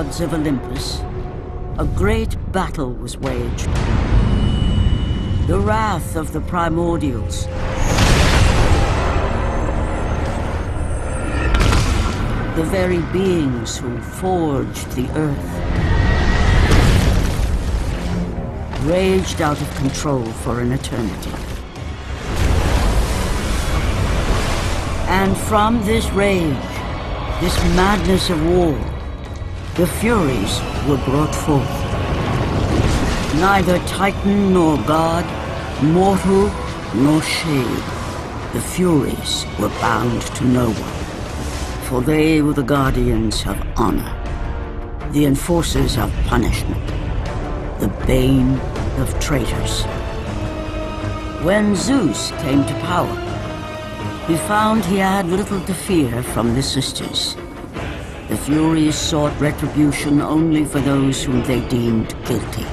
gods of Olympus, a great battle was waged. The wrath of the primordials. The very beings who forged the earth. Raged out of control for an eternity. And from this rage, this madness of war, the Furies were brought forth. Neither Titan nor God, mortal nor shade, the Furies were bound to no one. For they were the guardians of honor, the enforcers of punishment, the bane of traitors. When Zeus came to power, he found he had little to fear from the sisters. The Furies sought retribution only for those whom they deemed guilty.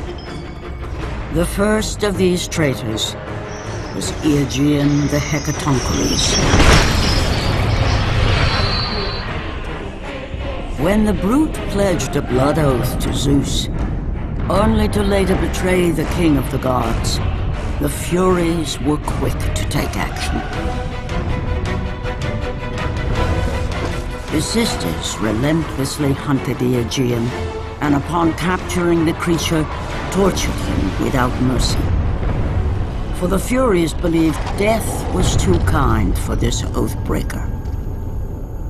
The first of these traitors was Aegaeon the Hecatoncheires. When the brute pledged a blood oath to Zeus, only to later betray the king of the gods, the Furies were quick to take action. The sisters relentlessly hunted the Aegaeon, and upon capturing the creature, tortured him without mercy. For the Furies believed death was too kind for this oathbreaker.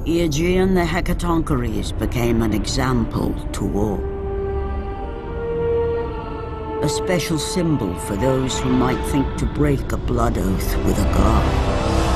Aegaeon the Hecatoncheires became an example to all. A special symbol for those who might think to break a blood oath with a god.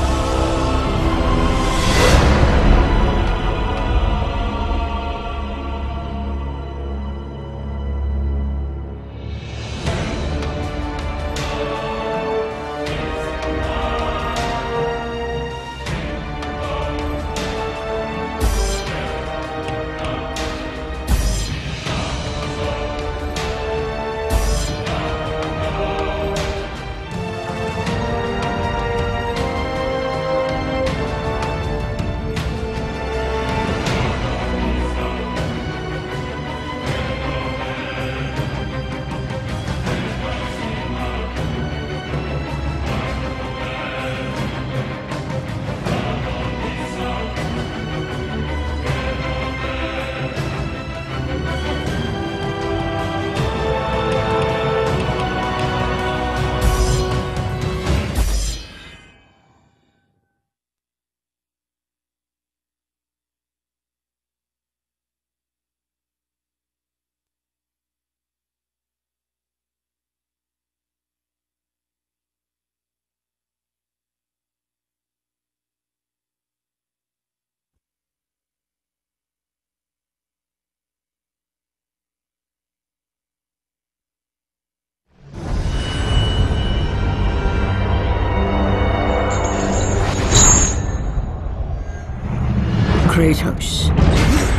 Kratos,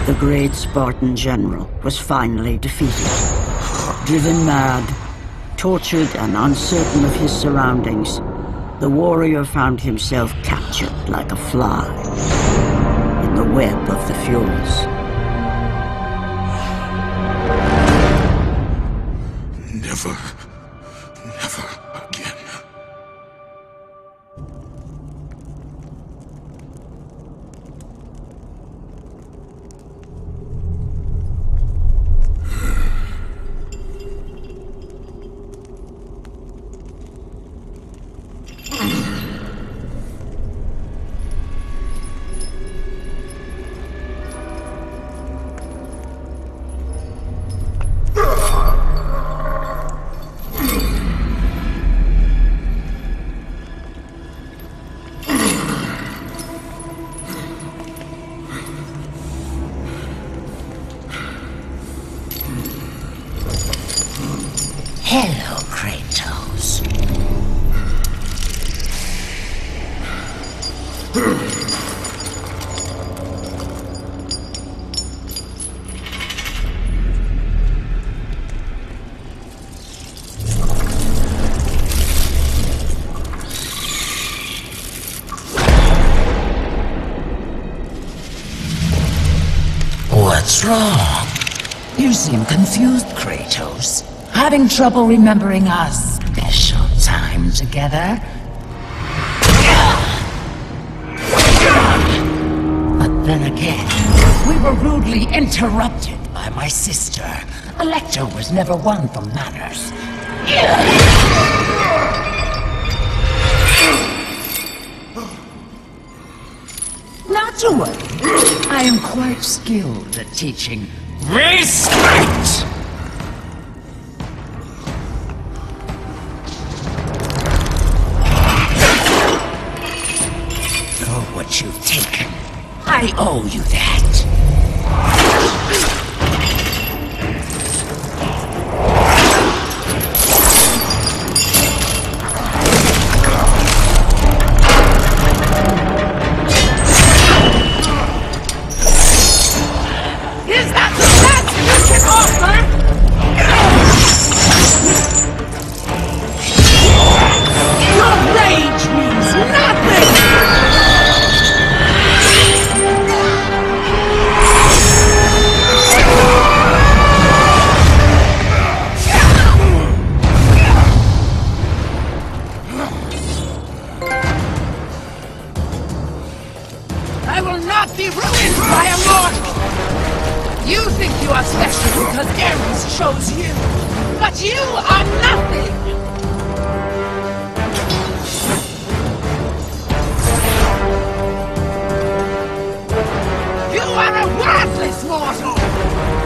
the great Spartan general, was finally defeated. Driven mad, tortured and uncertain of his surroundings, the warrior found himself captured like a fly in the web of the Furies. You seem confused, Kratos. Having trouble remembering our special time together? But then again, we were rudely interrupted by my sister. Alecto was never one for manners. Not to worry. I am quite skilled at teaching respect! For what you've taken, I owe you that. You are a worthless mortal!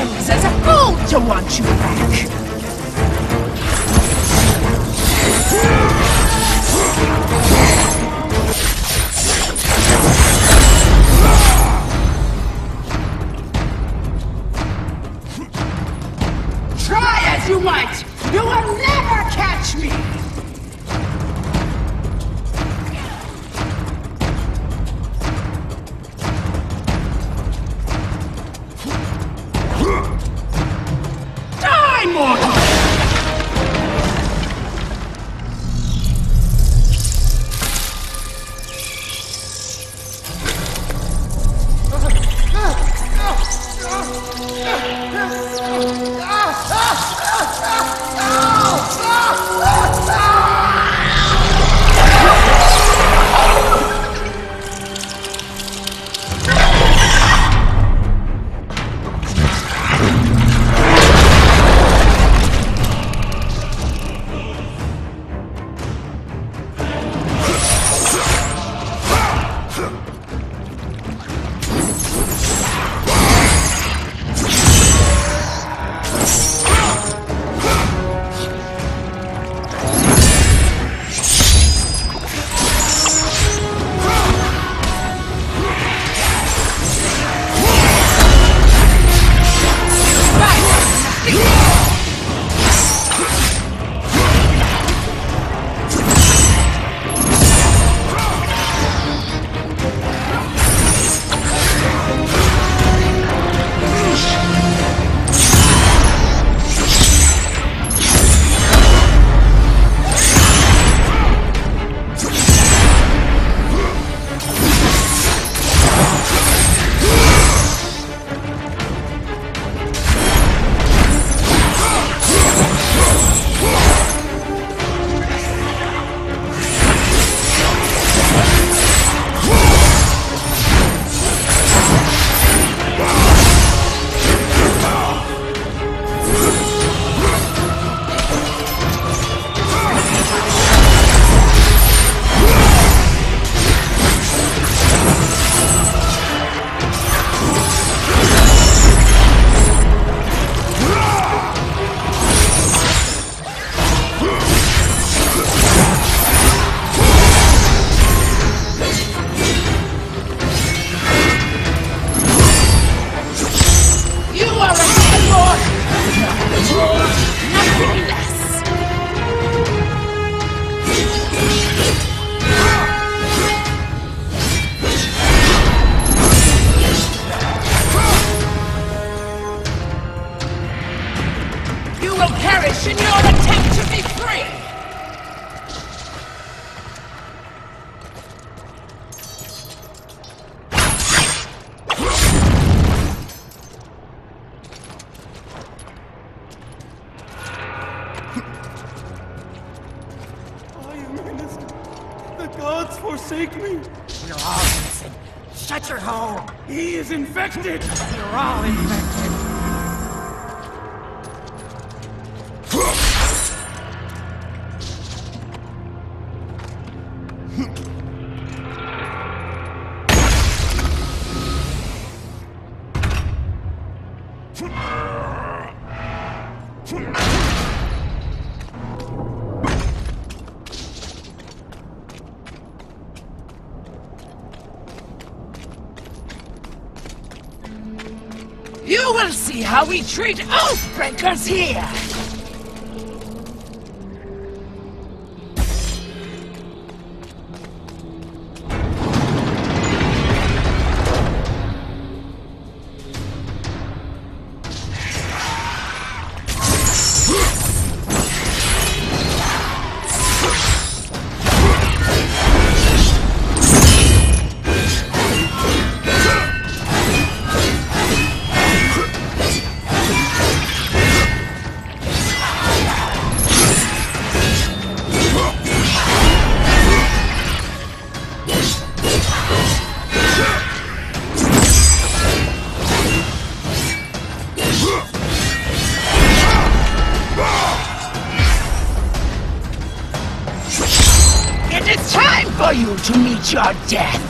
Ares is a fool to want you back! The gods forsake me. You're all innocent. Shut your hole. He is infected. You're all infected. You will see how we treat Oathbreakers here! For you to meet your death!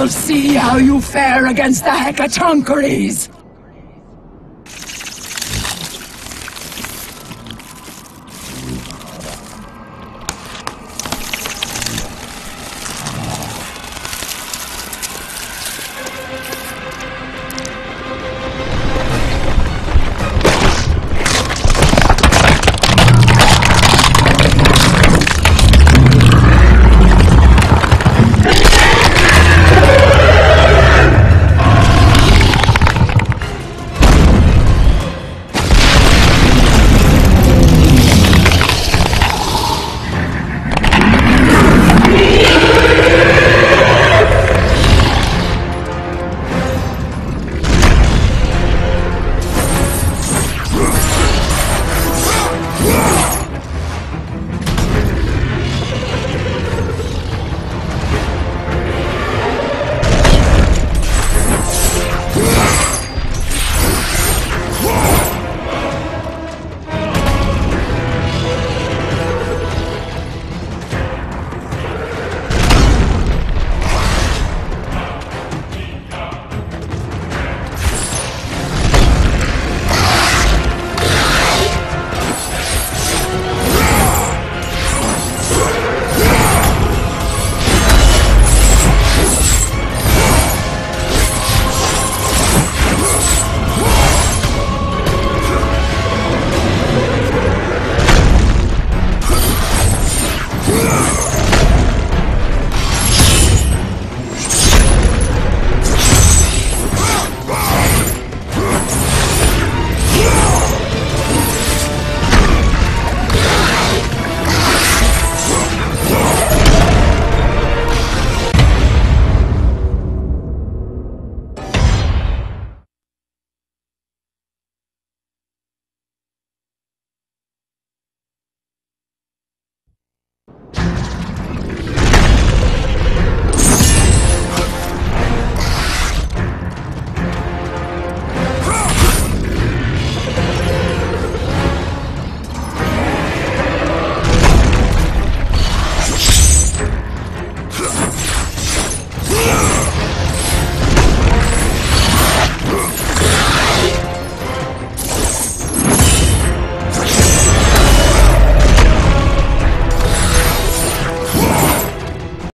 Will see how you fare against the Hecatoncheires!